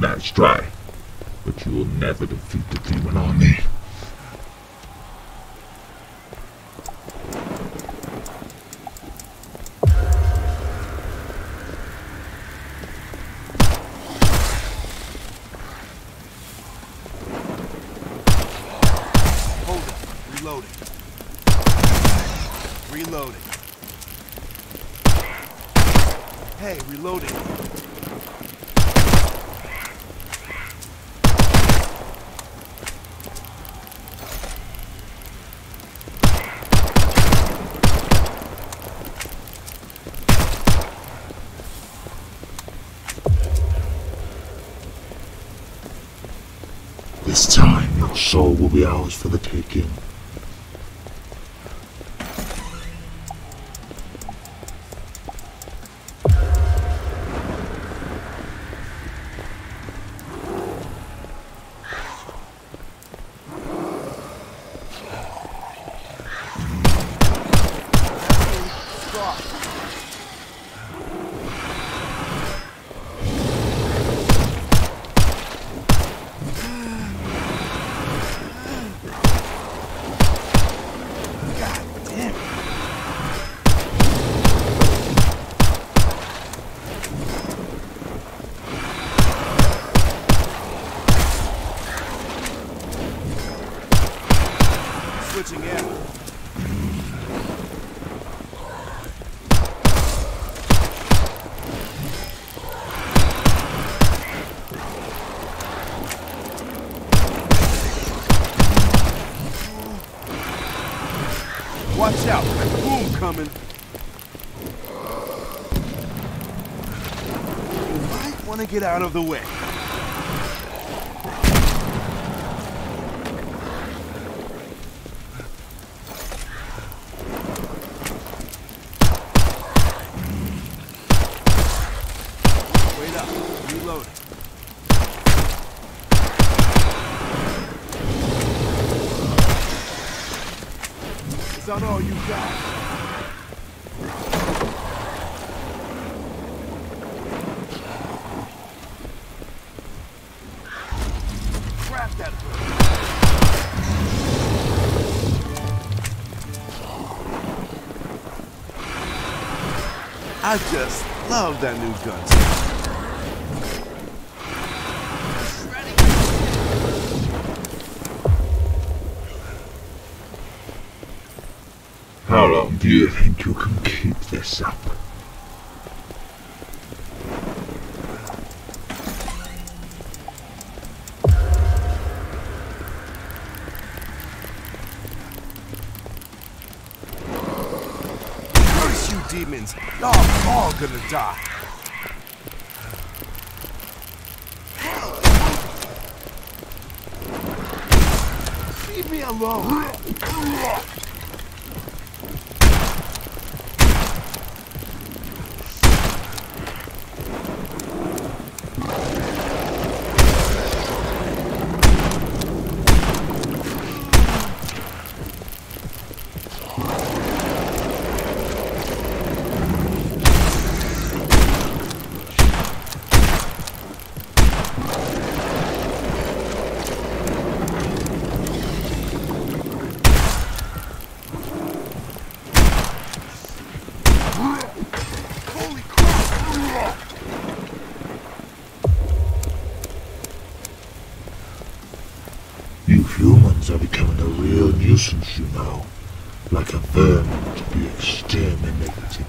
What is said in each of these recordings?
Nice try. But you will never defeat the demon army. Hold it. Reloading. Reloading. Hey, reloading. This time your soul will be ours for the taking. Watch out, boom coming. You might want to get out of the way. Wait up, reloading. Is that all you got? I just love that new gun. How long do you think you can keep this up? Curse you demons! Y'all all gonna die. Leave me alone. Humans are becoming a real nuisance, you know. Like a vermin to be exterminated.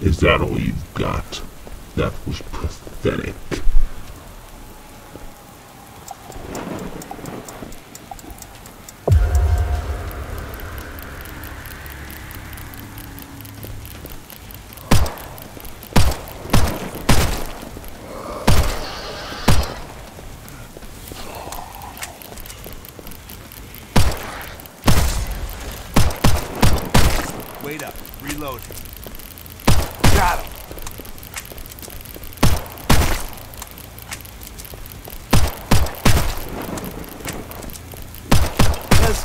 Is that all you've got? That was pathetic. Wait up. Reload.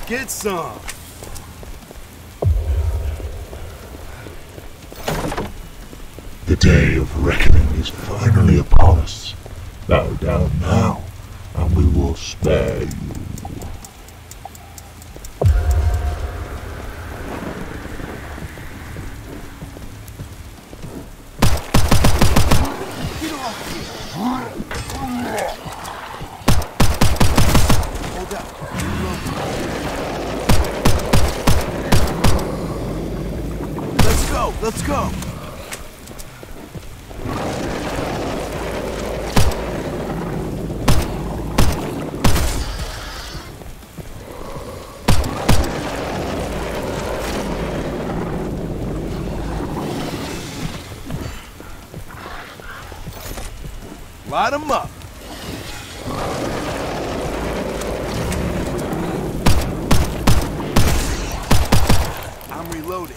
Get some. The day of reckoning is finally upon us. Bow down now, and we will spare you. 'Em up. I'm reloading.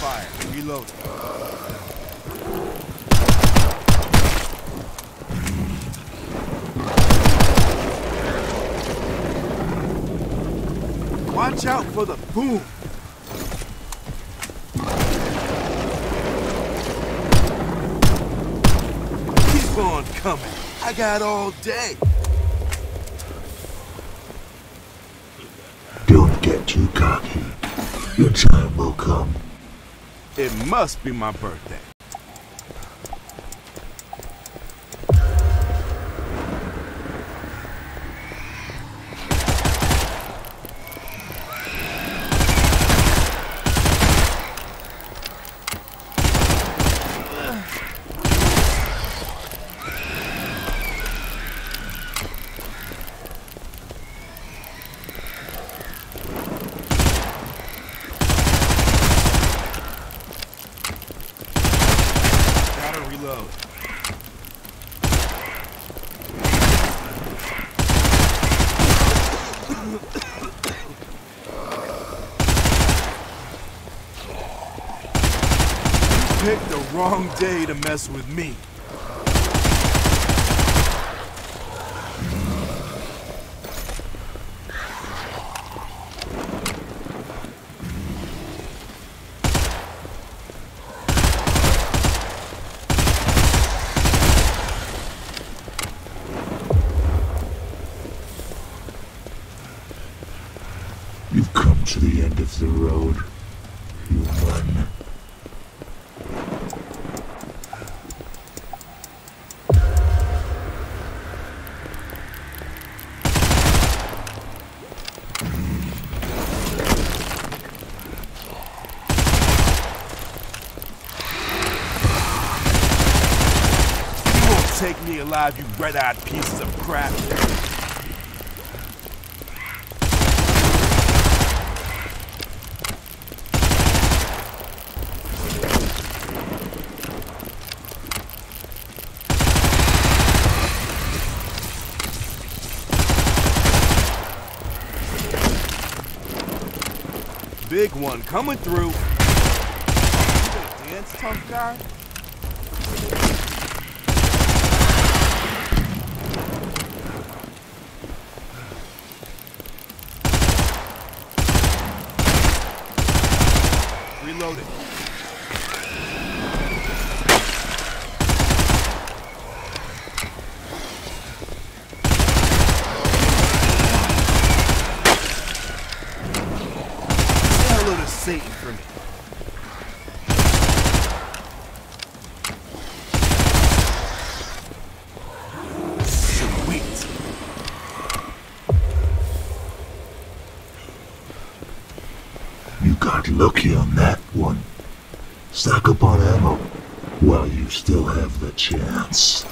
Fire. Reloading. Watch out for the boom. Keep on coming. I got all day. Don't get too cocky. Your time will come. It must be my birthday. You picked the wrong day to mess with me. You've to the end of the road, human. You won't take me alive, you red-eyed pieces of crap. Big one coming through. Dance, tough guy? Reloaded. Hello to Satan for me. Sweet. Got lucky on that one. Stack up on ammo while you still have the chance.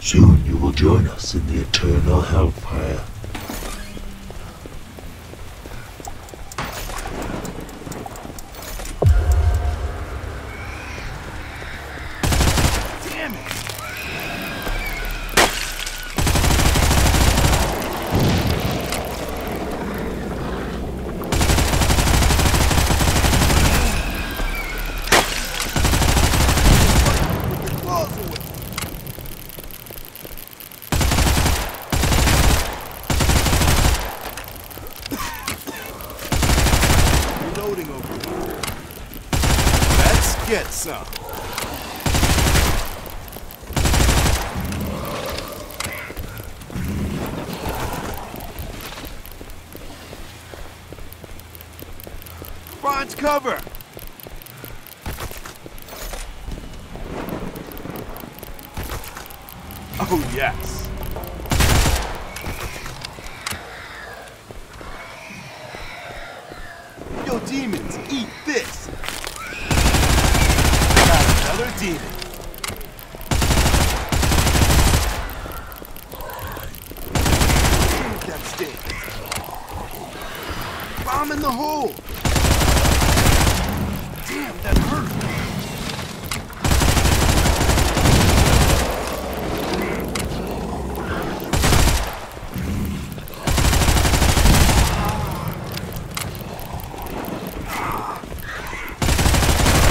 Soon you will join us in the eternal hellfire. Damn it! Put your claws away. Reloading over here. Let's get some. Find cover! Oh, yes. Yo, demons, eat this! Got another demon. That stinks. Bomb in the hole! Damn, that hurt!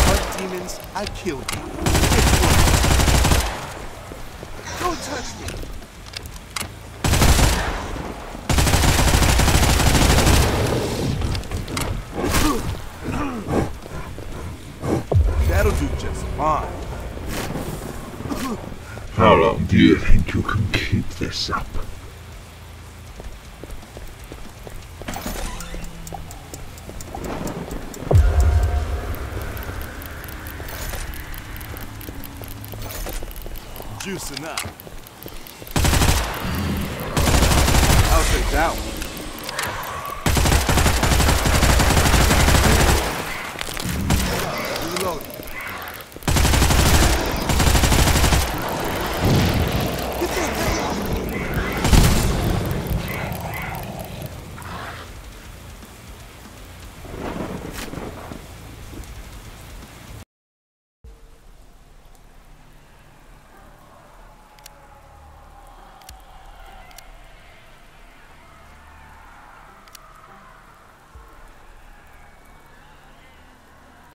Heart demons, I killed you. Don't touch me! That'll do just fine. How long do you think you can keep this up? Juice enough.